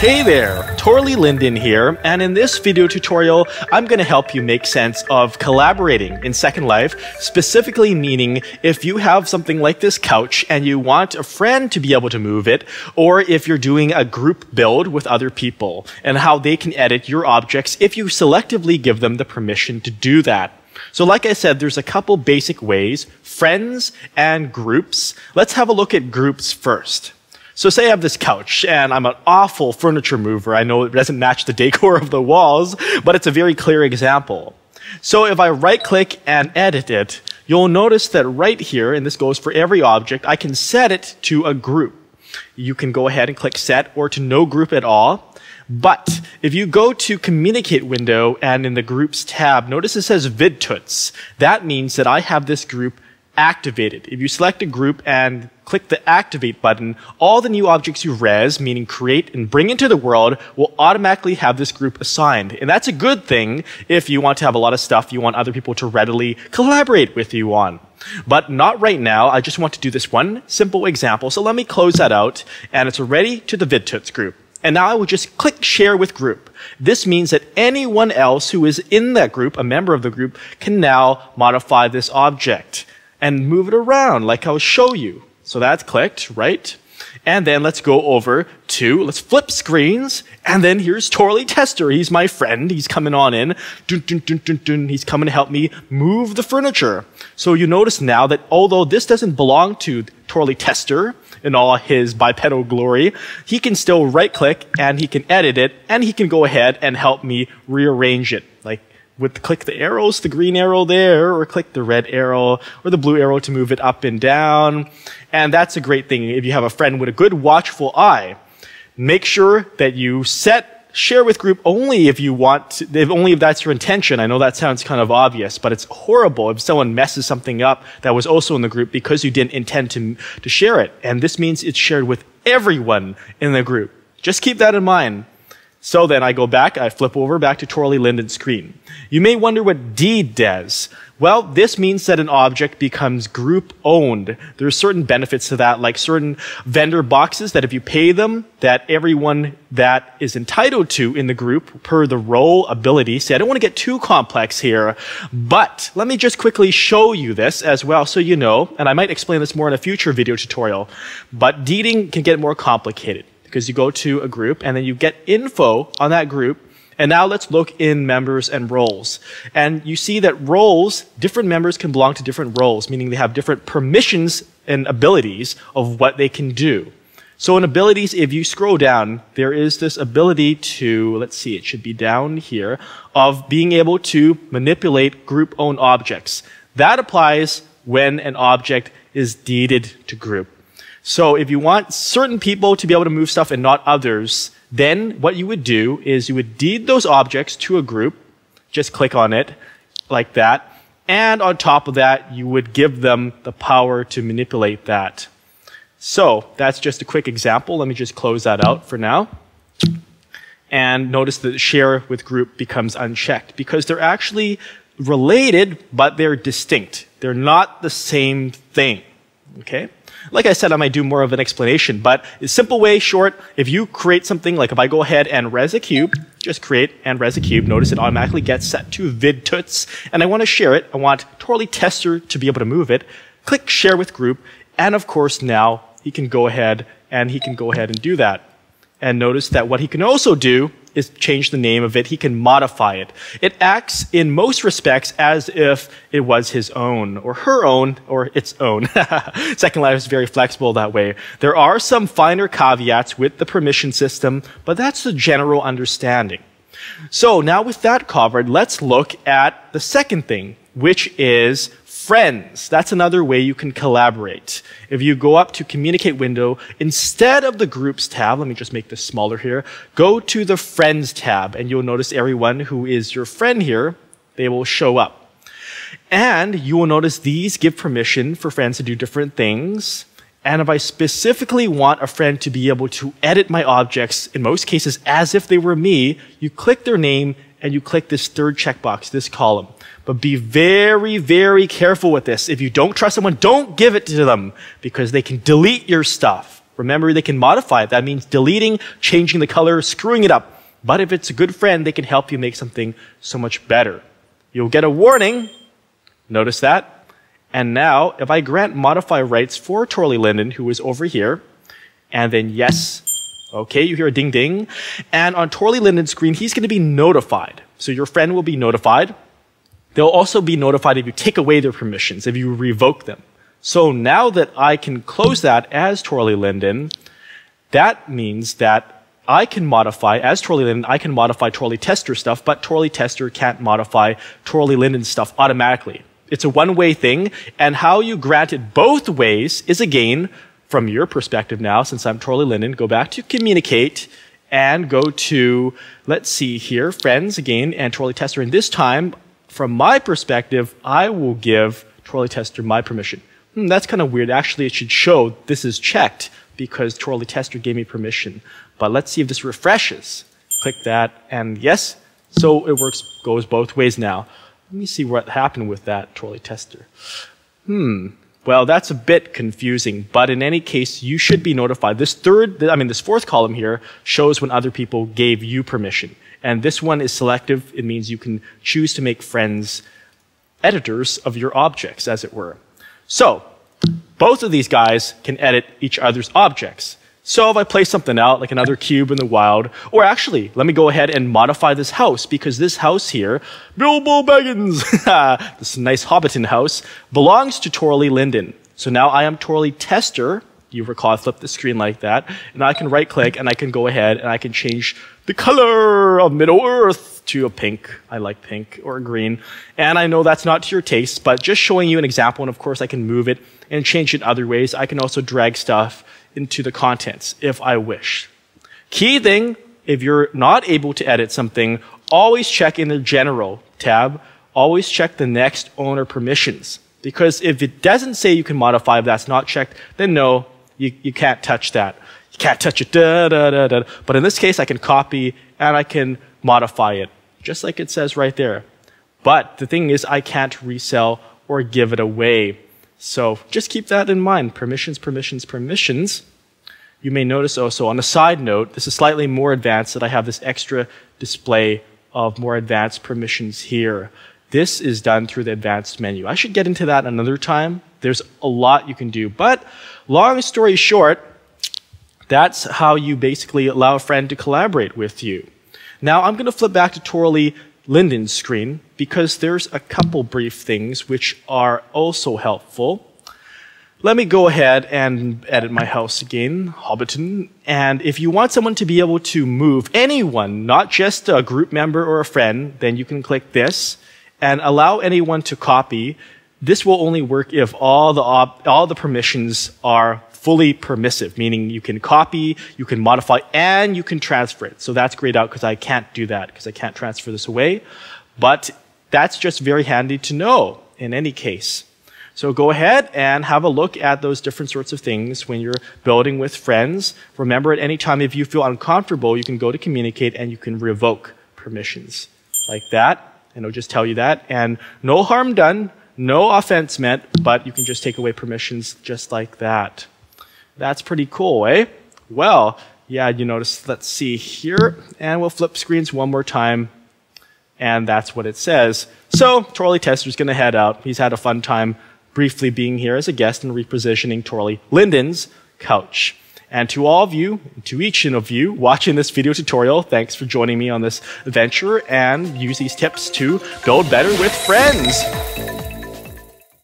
Hey there, Torley Linden here, and in this video tutorial, I'm going to help you make sense of collaborating in Second Life, specifically meaning if you have something like this couch and you want a friend to be able to move it, or if you're doing a group build with other people, and how they can edit your objects if you selectively give them the permission to do that. So like I said, there's a couple basic ways, friends and groups. Let's have a look at groups first. So say I have this couch and I'm an awful furniture mover. I know it doesn't match the decor of the walls, but it's a very clear example. So if I right click and edit it, you'll notice that right here, and this goes for every object, I can set it to a group. You can go ahead and click set or to no group at all. But if you go to communicate window and in the groups tab, notice it says vidtuts. That means that I have this group activated. If you select a group and click the activate button, all the new objects you res, meaning create and bring into the world, will automatically have this group assigned. And that's a good thing if you want to have a lot of stuff you want other people to readily collaborate with you on. But not right now. I just want to do this one simple example. So let me close that out and it's already to the VidTuts group. And now I will just click share with group. This means that anyone else who is in that group, a member of the group, can now modify this object and move it around like I'll show you. So that's clicked, right? And then let's go over to, let's flip screens. And then here's Torley Tester. He's my friend. He's coming on in. Dun, dun, dun. He's coming to help me move the furniture. So you notice now that although this doesn't belong to Torley Tester in all his bipedal glory, he can still right click and he can edit it and he can go ahead and help me rearrange it. Like with click the arrows, the green arrow there, or click the red arrow or the blue arrow to move it up and down. And that's a great thing if you have a friend with a good watchful eye. Make sure that you set share with group only if you want to, if only if that's your intention. I know that sounds kind of obvious, but it's horrible if someone messes something up that was also in the group because you didn't intend to, to share it. And this means it's shared with everyone in the group. Just keep that in mind. So then I go back, I flip over back to Torley Linden's screen. You may wonder what deed does. Well, this means that an object becomes group owned. There are certain benefits to that, like certain vendor boxes that if you pay them, that everyone that is entitled to in the group per the role ability. See, I don't want to get too complex here, but let me just quickly show you this as well so you know, and I might explain this more in a future video tutorial, but deeding can get more complicated because you go to a group and then you get info on that group. And now let's look in members and roles. And you see that roles, different members can belong to different roles, meaning they have different permissions and abilities of what they can do. So in abilities, if you scroll down, there is this ability to, let's see, it should be down here, of being able to manipulate group owned objects. That applies when an object is deeded to group. So if you want certain people to be able to move stuff and not others, then what you would do is you would deed those objects to a group. Just click on it like that. And on top of that, you would give them the power to manipulate that. So that's just a quick example. Let me just close that out for now. And notice that share with group becomes unchecked because they're actually related, but they're distinct. They're not the same thing. Okay? Like I said, I might do more of an explanation, but simple way, short, if you create something, like if I go ahead and res a cube, just create and res a cube, notice it automatically gets set to vidtuts, and I want to share it, I want Torley Tester to be able to move it, click share with group, and of course now he can go ahead and he can go ahead and do that. And notice that what he can also do is change the name of it. He can modify it. It acts in most respects as if it was his own or her own or its own. Second Life is very flexible that way. There are some finer caveats with the permission system, but that's the general understanding. So now with that covered, let's look at the second thing, which is friends. That's another way you can collaborate. If you go up to communicate window, instead of the groups tab, let me just make this smaller here, go to the friends tab and you'll notice everyone who is your friend here, they will show up. And you will notice these give permission for friends to do different things. And if I specifically want a friend to be able to edit my objects, in most cases as if they were me, you click their name and you click this third checkbox, this column. But be very, very careful with this. If you don't trust someone, don't give it to them because they can delete your stuff, Remember, they can modify it. That means deleting, changing the color, screwing it up. But if it's a good friend, they can help you make something so much better. You'll get a warning. Notice that. And now, if I grant modify rights for Torley Linden, who is over here, and then yes, okay, you hear a ding ding. And on Torley Linden's screen, he's going to be notified. So your friend will be notified. They'll also be notified if you take away their permissions, if you revoke them. So now that I can close that as Torley Linden, that means that I can modify, as Torley Linden, I can modify Torley Tester stuff, but Torley Tester can't modify Torley Linden stuff automatically. It's a one-way thing, and how you grant it both ways is again, from your perspective now, since I'm Torley Linden, go back to communicate and go to, let's see here, friends again, and Torley Tester. And this time, from my perspective, I will give Torley Tester my permission. Hmm, that's kind of weird. Actually, it should show this is checked because Torley Tester gave me permission. But let's see if this refreshes. Click that, and yes, so it works, goes both ways now. Let me see what happened with that Torley Tester. Hmm. Well, that's a bit confusing, but in any case, you should be notified. This third, I mean, this fourth column here shows when other people gave you permission. And this one is selective. It means you can choose to make friends editors of your objects, as it were. So, both of these guys can edit each other's objects. So if I place something out, like another cube in the wild, or actually, let me go ahead and modify this house, because this house here, Bilbo Baggins, this nice Hobbiton house, belongs to Torley Linden. So now I am Torley Tester, you recall I flipped the screen like that, and I can right click and I can go ahead and I can change the color of Middle Earth to a pink. I like pink or green. And I know that's not to your taste, but just showing you an example, and of course I can move it and change it other ways. I can also drag stuff into the contents if I wish. Key thing, if you're not able to edit something, always check in the general tab, always check the next owner permissions. Because if it doesn't say you can modify if that's not checked, then no, you, you can't touch that. You can't touch it, da, da, da, da. But in this case, I can copy and I can modify it, just like it says right there. But the thing is, I can't resell or give it away. So just keep that in mind. Permissions, permissions, permissions. You may notice also on a side note, this is slightly more advanced that I have this extra display of more advanced permissions here. This is done through the advanced menu. I should get into that another time. There's a lot you can do. But long story short, that's how you basically allow a friend to collaborate with you. Now I'm going to flip back to Torley Linden's screen because there's a couple brief things which are also helpful. Let me go ahead and edit my house again, Hobbiton. And if you want someone to be able to move anyone, not just a group member or a friend, then you can click this and allow anyone to copy. This will only work if all the, all the permissions are fully permissive, meaning you can copy, you can modify, and you can transfer it. So that's grayed out because I can't do that because I can't transfer this away. But that's just very handy to know in any case. So go ahead and have a look at those different sorts of things when you're building with friends. Remember at any time if you feel uncomfortable, you can go to communicate and you can revoke permissions like that. And it'll just tell you that. And no harm done, no offense meant, but you can just take away permissions just like that. That's pretty cool, eh? Well, yeah, you notice, let's see here, and we'll flip screens one more time, and that's what it says. So, Torley Tester's gonna head out. He's had a fun time briefly being here as a guest and repositioning Torley Linden's couch. And to all of you, to each of you watching this video tutorial, thanks for joining me on this adventure and use these tips to build better with friends.